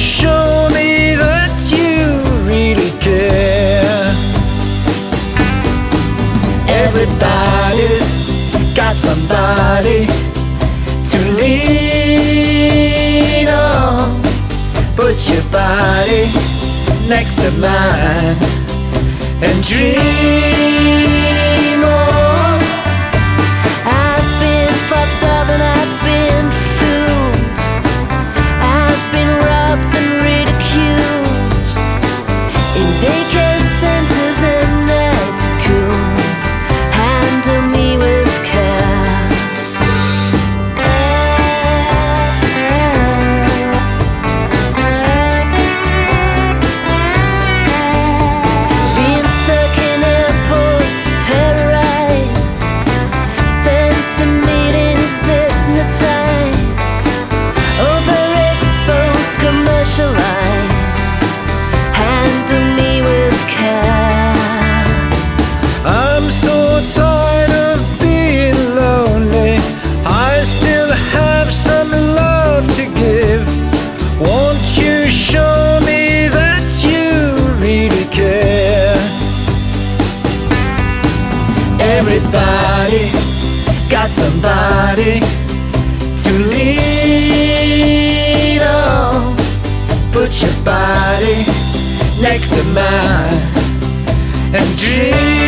show me that you really care. Everybody's got somebody to lean on. Put your body next to mine and dream. Got somebody to lean on. Put your body next to mine and dream.